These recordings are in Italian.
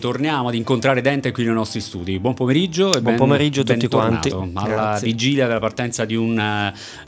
torniamo ad incontrare Dente qui nei nostri studi. Buon pomeriggio e Buon ben, pomeriggio a tutti quanti. Alla Grazie. vigilia della partenza di, un,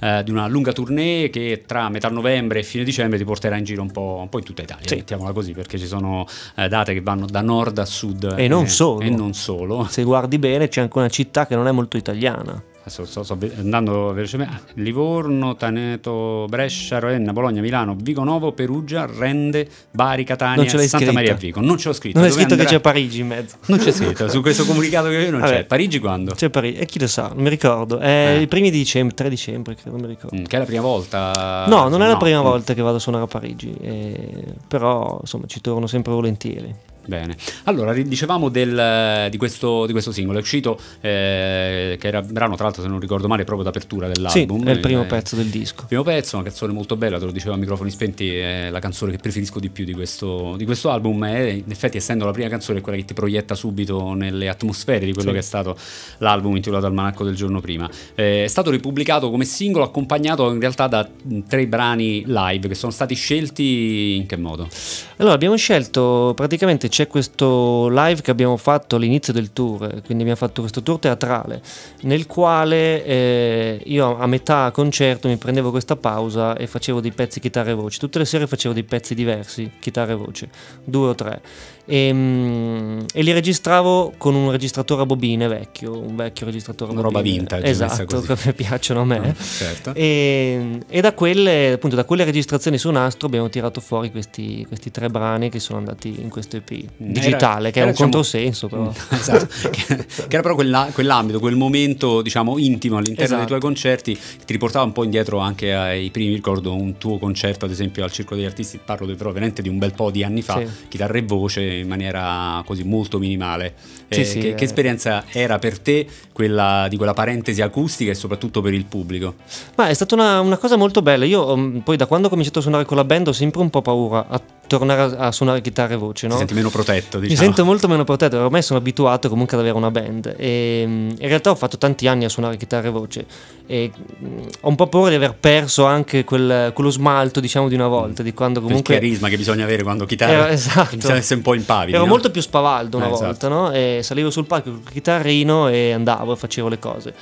eh, di una lunga tournée che tra metà novembre e fine dicembre ti porterà in giro un po', un po' in tutta Italia, Sì. mettiamola così, perché ci sono eh, date che vanno da nord a sud. E non eh, solo. E non solo. Se guardi bene c'è anche una città che non è molto italiana. Adesso sto, sto andando velocemente. Livorno, Taneto, Brescia, Ravenna, Bologna, Milano, Vigo Novo, Perugia, Rende, Bari, Catania, Santa scritta. Maria Vico. Non ce l'ho scritto. Non è scritto che andrà? c'è Parigi in mezzo. Non c'è scritto, su questo comunicato che io non Vabbè. c'è. Parigi quando? C'è Parigi. E chi lo sa, non mi ricordo. È Eh. i primi di dicembre, 3 dicembre, credo, non mi ricordo. Mm, Che è la prima volta? No, non è la prima mm, volta che vado a suonare a Parigi, eh, però insomma ci torno sempre volentieri. Bene, allora dicevamo del- di, questo, di questo singolo, è uscito, eh, che era brano tra l'altro se non ricordo male proprio d'apertura Sì, dell'album. è il primo Eh, pezzo del disco. Primo pezzo, una canzone molto bella, te lo dicevo a microfoni spenti, è la canzone che preferisco di più di questo, di questo album e in effetti essendo la prima canzone è quella che ti proietta subito nelle atmosfere di quello Sì. che è stato l'album intitolato Almanacco del giorno prima. Eh, è stato ripubblicato come singolo accompagnato in realtà da tre brani live che sono stati scelti in che modo? Allora, abbiamo scelto, praticamente c'è questo live che abbiamo fatto all'inizio del tour, quindi abbiamo fatto questo tour teatrale, nel quale eh, io a metà concerto mi prendevo questa pausa e facevo dei pezzi chitarra e voce. Tutte le sere facevo dei pezzi diversi, chitarra e voce, due o tre. E, mm, e li registravo con un registratore a bobine vecchio, un vecchio registratore a Una roba bobine. vintage, Esatto, che piacciono a me. Certo. E, e da quelle, appunto, da quelle registrazioni su nastro abbiamo tirato fuori questi, questi tre brani che sono andati in questo EP digitale, che è era, un diciamo, controsenso, però. esatto, che, che era però quella- quell'ambito, quel momento diciamo intimo all'interno dei Esatto. tuoi concerti che ti riportava un po' indietro anche ai primi, ricordo un tuo concerto ad esempio al Circo degli Artisti, parlo però veramente di un bel po' di anni fa, Sì. chitarra e voce in maniera così molto minimale. Sì, Eh, sì, che, eh. che esperienza era per te quella di quella parentesi acustica e soprattutto per il pubblico? Ma è stata una, una cosa molto bella. Io um, poi da quando ho cominciato a suonare con la band ho sempre un po' paura a tornare a, suonare chitarra e voce, no? Ti senti meno protetto, Mi diciamo. sento molto meno protetto, ormai sono abituato comunque ad avere una band e mm, in realtà ho fatto tanti anni a suonare chitarra e voce e mm, ho un po' paura di aver perso anche quel- quello smalto diciamo di una volta, di quando il comunque carisma che bisogna avere quando chitarra Era- esatto. bisogna essere un po' impavidi. ero no? molto più spavaldo una Eh, volta, esatto. no? E salivo sul palco con il chitarrino e andavo e facevo le cose.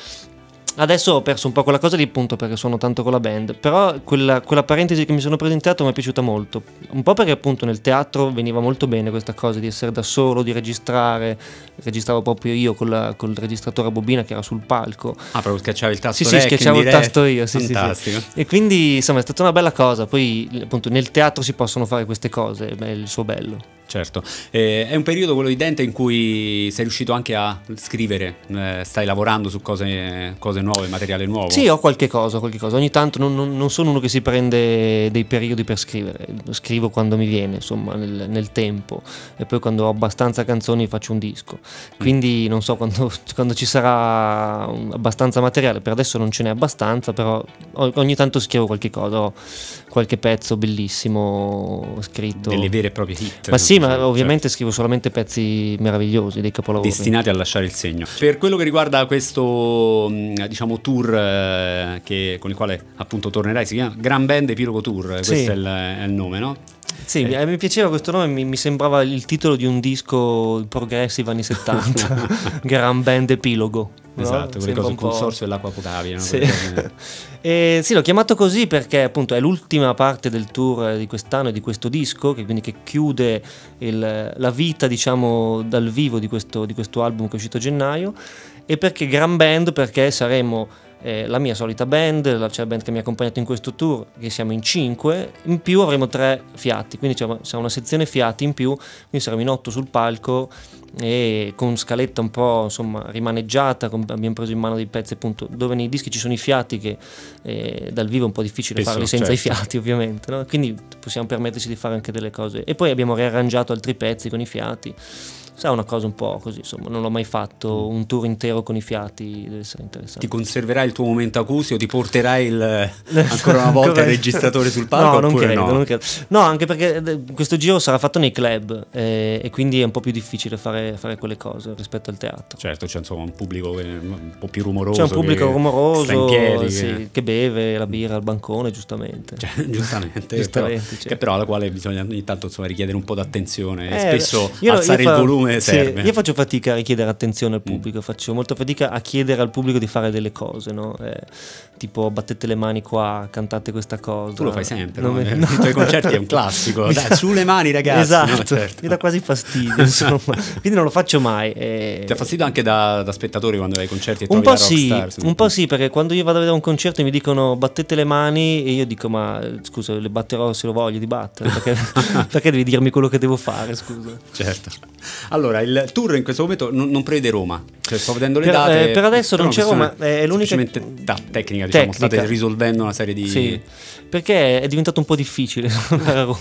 Adesso ho perso un po' quella cosa lì appunto perché suono tanto con la band, però quella, quella parentesi che mi sono preso in teatro mi è piaciuta molto, un po' perché appunto nel teatro veniva molto bene questa cosa di essere da solo, di registrare, registravo proprio io col, col registratore a bobina che era sul palco Ah, proprio schiacciavi il tasto Sì, sì, rec schiacciavo il tasto io, sì, sì, sì. Fantastico. e quindi insomma è stata una bella cosa, poi appunto nel teatro si possono fare queste cose, è il suo bello. Certo, Eh, è un periodo quello di Dente in cui sei riuscito anche a scrivere, eh, stai lavorando su cose, cose nuove, materiale nuovo. Sì, ho qualche cosa, qualche cosa. Ogni tanto non, non- non sono uno che si prende dei periodi per scrivere, scrivo quando mi viene, insomma, nel, nel tempo. E poi quando ho abbastanza canzoni faccio un disco. Quindi non so quando, quando ci sarà abbastanza materiale, per adesso non ce n'è abbastanza, però ogni tanto scrivo qualche cosa, ho qualche pezzo bellissimo scritto. delle vere e proprie hit. Ma sì, ma diciamo, ovviamente scrivo solamente pezzi meravigliosi, dei capolavori. destinati a lasciare il segno. Per quello che riguarda questo mh, diciamo tour eh, che- con il quale appunto tornerai, si chiama Gran Band Epilogo Tour, Sì. questo è il, è il nome, no? Sì, mi- mi piaceva questo nome, mi, mi sembrava il titolo di un disco progressive anni 70, Gran Band Epilogo. no? Esatto, quelle Sembra cose, il consorzio dell'acqua potabile. no? Sì. Quelle- E sì, l'ho chiamato così perché appunto è l'ultima parte del tour di quest'anno e di questo disco, che quindi che chiude il- la vita, diciamo, dal vivo di questo, di questo album che è uscito a gennaio, e perché Gran Band, perché saremo eh, la mia solita band, la, cioè la band che mi ha accompagnato in questo tour, che siamo in cinque, in più avremo tre fiati, quindi c'è una, sezione fiati in più, quindi saremo in otto sul palco e con scaletta un po' insomma rimaneggiata, con- abbiamo preso in mano dei pezzi appunto dove nei dischi ci sono i fiati che eh, dal vivo è un po' difficile Spesso, farli senza i certo. fiati ovviamente, no? quindi possiamo permetterci di fare anche delle cose e poi abbiamo riarrangiato altri pezzi con i fiati. Sa una cosa un po' così, insomma, non ho mai fatto un tour intero con i fiati, deve essere interessante. Ti conserverai il tuo momento acustico, ti porterai il- ancora una volta il registratore sul palco? No, non credo, no? non credo. No, anche perché eh, questo giro sarà fatto nei club eh, e quindi è un po' più difficile fare, fare quelle cose rispetto al teatro. Certo, c'è insomma un pubblico che- un po' più rumoroso. C'è un pubblico che rumoroso piedi, che- sì, che beve la birra al bancone, giustamente. Cioè, giustamente, Giustamente, però, cioè. che però alla quale bisogna ogni tanto insomma, richiedere un po' d'attenzione Eh, spesso io- io alzare fa- il volume serve. Sì, io faccio fatica a richiedere attenzione al pubblico, mm. faccio molta fatica a chiedere al pubblico di fare delle cose, no? eh, tipo battete le mani qua, cantate questa cosa. Tu lo fai sempre, no? no? I tuoi concerti è un classico, dai, sulle mani ragazzi. Esatto, no, certo. mi dà quasi fastidio, quindi non lo faccio mai. E... Ti ha fastidio anche da, da, spettatori quando vai ai concerti e un po' sì, Un po' sì, perché quando io vado a vedere un concerto e mi dicono battete le mani e io dico ma scusa, le batterò se lo voglio di battere, perché, perché devi dirmi quello che devo fare, scusa. Certo. Allora, il tour in questo momento non, non prevede Roma, cioè, sto vedendo le per, date. Eh, per adesso non c'è Roma, è l'unica... Semplicemente da, tecnica, diciamo, tecnica. state risolvendo una serie di... Sì, perché è diventato un po' difficile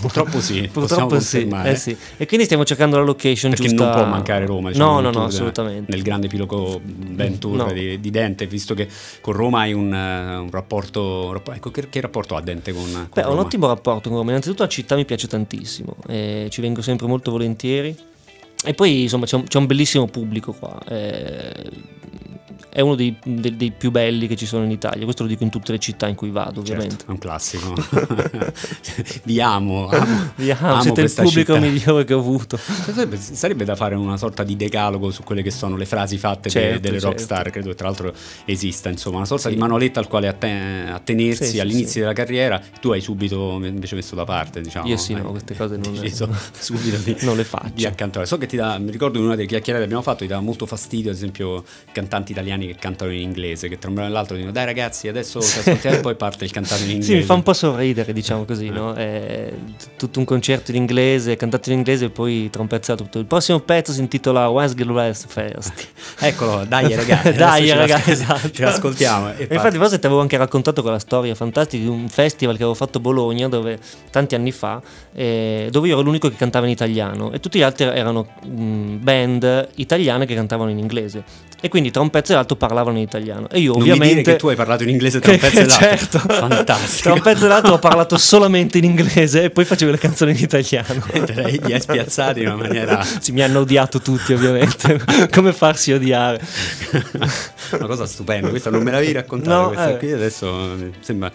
Purtroppo sì, Purtroppo sì, eh sì, E quindi stiamo cercando la location perché giusta. non può mancare Roma, diciamo, No, no, no, assolutamente. Nel grande epilogo Ben Tour no. di, di, Dente, visto che con Roma hai un, un rapporto... Ecco, che, che, rapporto ha Dente con, con Beh, Roma? un ottimo rapporto con Roma. Innanzitutto la città mi piace tantissimo, eh, ci vengo sempre molto volentieri. E poi insomma c'è un, un bellissimo pubblico qua. Eh, è uno dei, dei, dei, più belli che ci sono in Italia. Questo lo dico in tutte le città in cui vado, certo, ovviamente. Certo, è un classico. Vi amo, amo, Vi amo, amo siete il pubblico città. migliore che ho avuto. Sarebbe, sarebbe, da fare una sorta di decalogo su quelle che sono le frasi fatte certo, de, delle certo. rockstar, credo che tra l'altro esista, insomma, una sorta sì. di manualetta al quale attenersi sì, all'inizio sì, della carriera. Tu hai subito invece messo da parte, diciamo. Io sì, no, queste cose non, le, subito di, non le faccio. Di accantonare. So che ti dà, mi ricordo in una delle chiacchierate che abbiamo fatto, ti dà molto fastidio, ad esempio, cantanti italiani che cantano in inglese che tra un brano e l'altro dicono dai ragazzi adesso ci ascoltiamo e poi parte il cantare in inglese sì mi fa un po' sorridere diciamo così eh. no? È tutto un concerto in inglese cantato in inglese e poi tra un pezzo tutto il prossimo pezzo si intitola West West First eccolo dai ragazzi dai ragazzi esatto. ce l'ascoltiamo e, e infatti forse ti avevo anche raccontato quella storia fantastica di un festival che avevo fatto a Bologna dove tanti anni fa eh, dove io ero l'unico che cantava in italiano e tutti gli altri erano mh, band italiane che cantavano in inglese e quindi tra un pezzo e l'altro parlavano in italiano. E io non ovviamente... Tu hai parlato in inglese tra un pezzo e l'altro. certo. Fantastico. Tra un pezzo e l'altro ho parlato solamente in inglese e poi facevo le canzoni in italiano. Li hai spiazzati in una maniera... Sì, mi hanno odiato tutti ovviamente. Come farsi odiare. una cosa stupenda, questa non me l'avevi raccontata no, questa eh. qui, adesso sembra...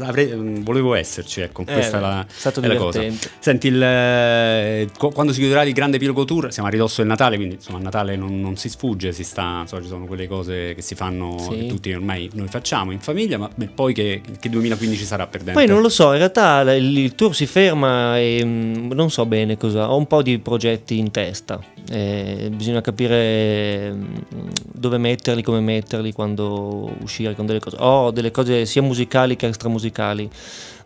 Avrei, volevo esserci, ecco, eh, questa è la, è la cosa. Senti, il, eh, quando si chiuderà il grande epilogo tour, siamo a ridosso del Natale, quindi insomma a Natale non, non si sfugge, si sta, insomma, ci sono quelle cose che si fanno, sì. che tutti ormai noi facciamo in famiglia, ma beh, poi che, che 2015 sarà per dentro? Poi non lo so, in realtà il, il tour si ferma e mh, mm, non so bene cosa, ho un po' di progetti in testa, eh, bisogna capire mh, mm, dove metterli, come metterli, quando uscire con delle cose. Ho delle cose sia musicali che extramusicali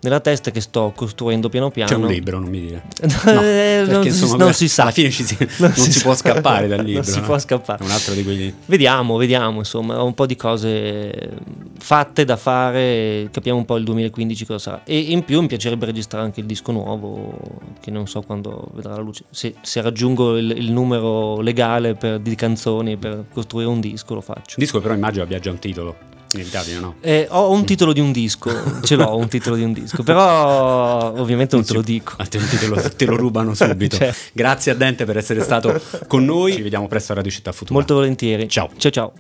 nella testa che sto costruendo piano piano. C'è un libro, non mi dire. No, eh, non, insomma, non, si sa. Alla fine si, non, non, si, si può scappare dal libro. Non si no? può scappare. È un altro di quelli. Vediamo, vediamo, insomma, ho un po' di cose fatte da fare, capiamo un po' il 2015 cosa sarà. E in più mi piacerebbe registrare anche il disco nuovo, che non so quando vedrà la luce. Se, se raggiungo il, il, numero legale per, di canzoni per costruire un disco, lo faccio. Il disco però immagino abbia già un titolo. Inevitabile, no? Eh, ho un titolo di un disco, ce l'ho un titolo di un disco, però ovviamente non, non te lo dico. A te, te, lo, te lo rubano subito. cioè. Grazie a Dente per essere stato con noi, ci vediamo presto a Radio Città Futura. Molto volentieri. Ciao. Ciao ciao.